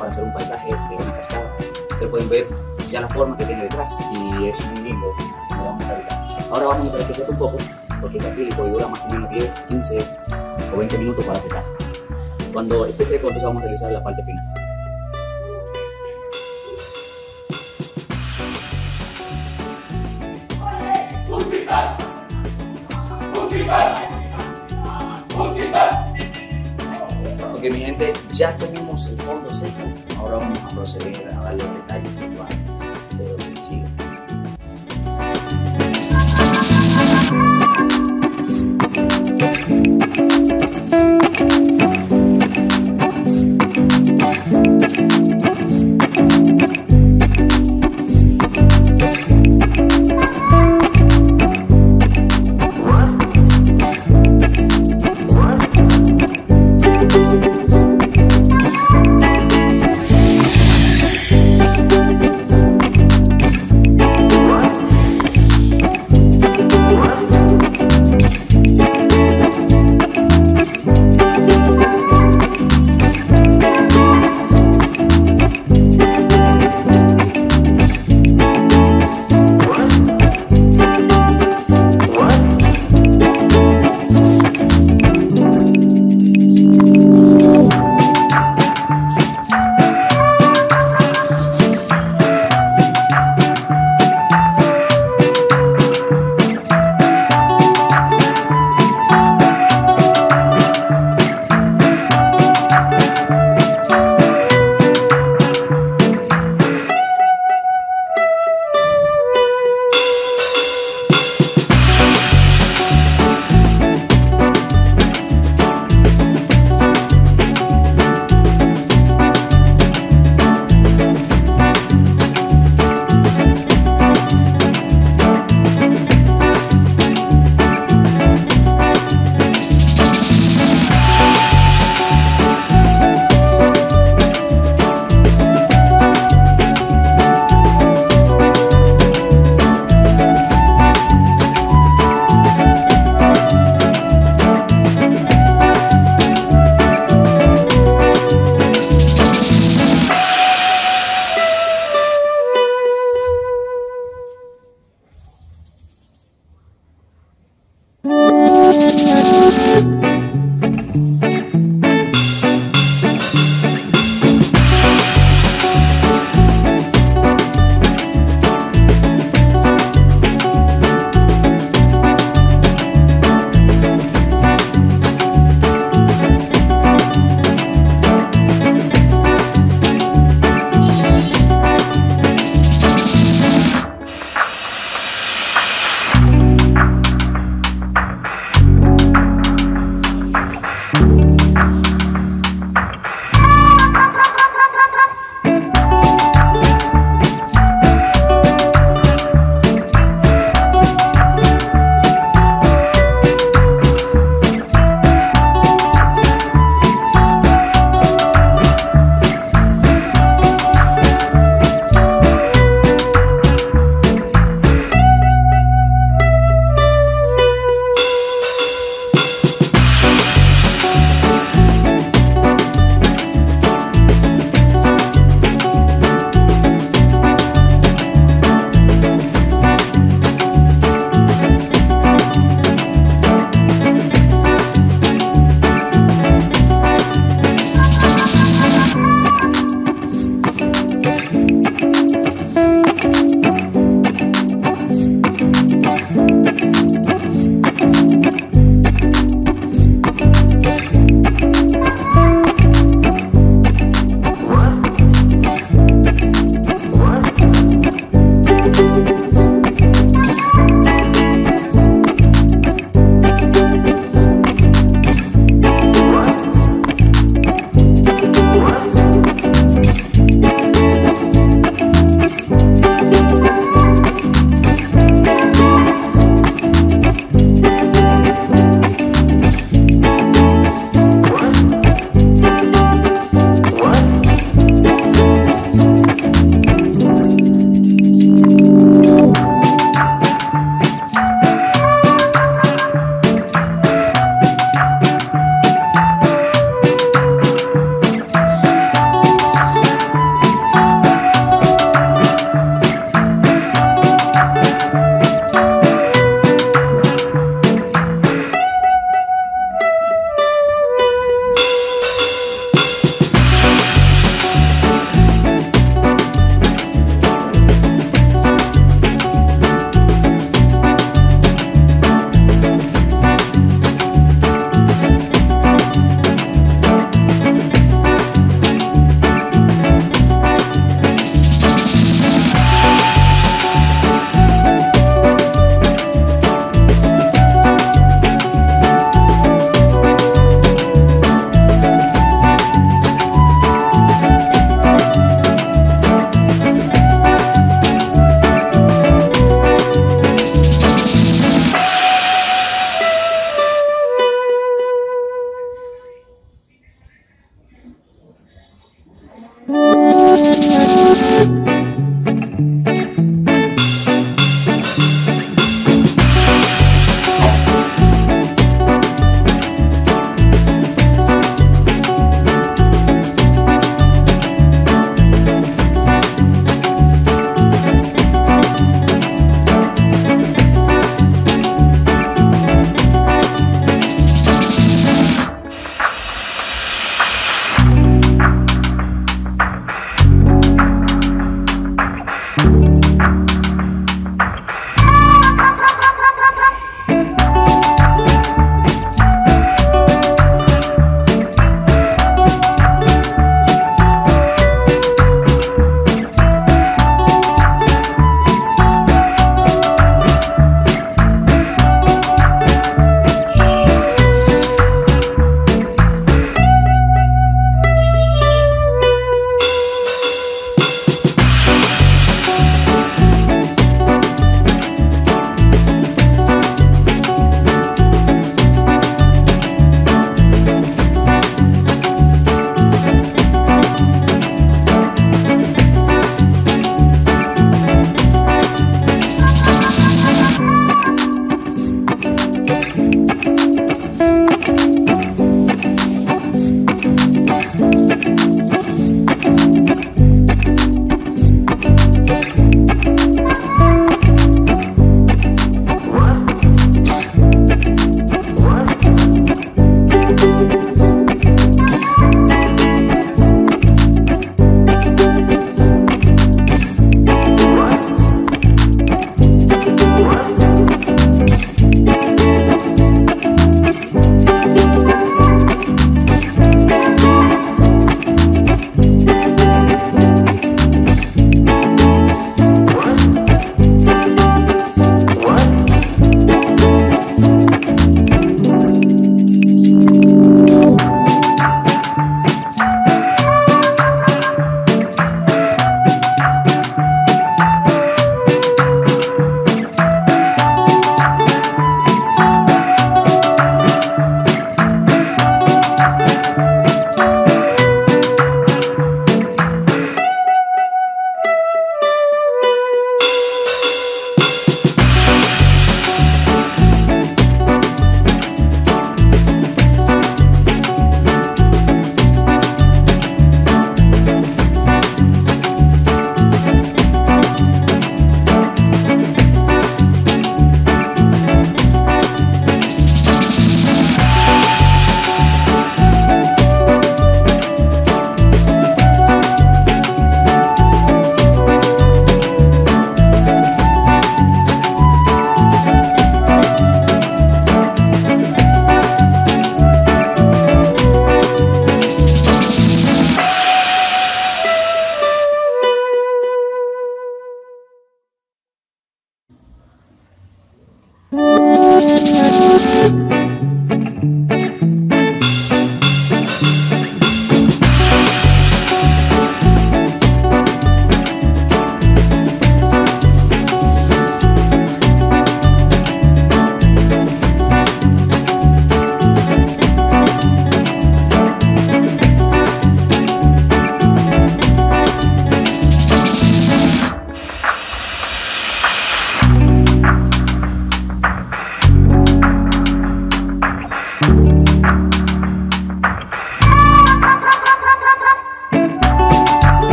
para hacer un paisaje de una cascada. Ustedes pueden ver ya la forma que tiene detrás y es muy lindo lo vamos a realizar. Ahora vamos a esperar que un poco porque es acrílico y dura más o menos 10, 15 o 20 minutos para secar. Cuando esté seco entonces vamos a realizar la parte final. Ok, mi gente, ya tenemos el. Ahora vamos a proceder a darle los detalles visuales.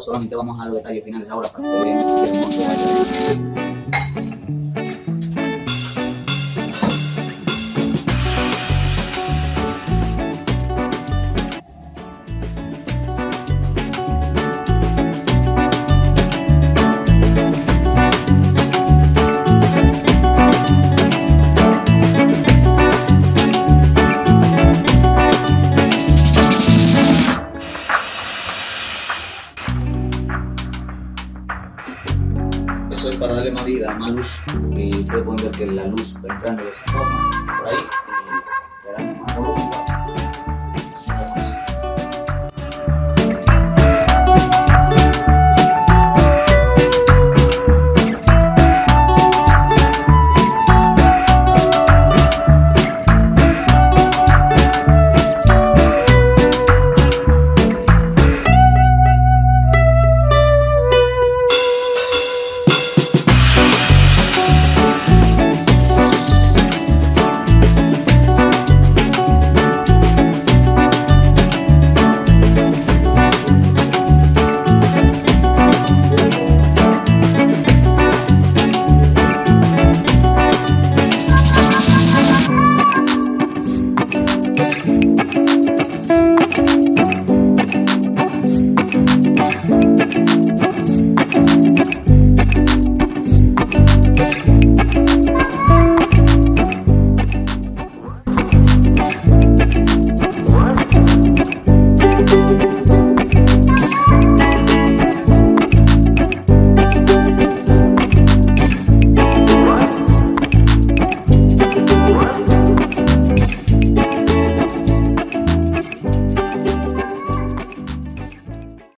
solamente vamos a los detalles finales ahora para que luz y ustedes pueden ver que la luz entrando y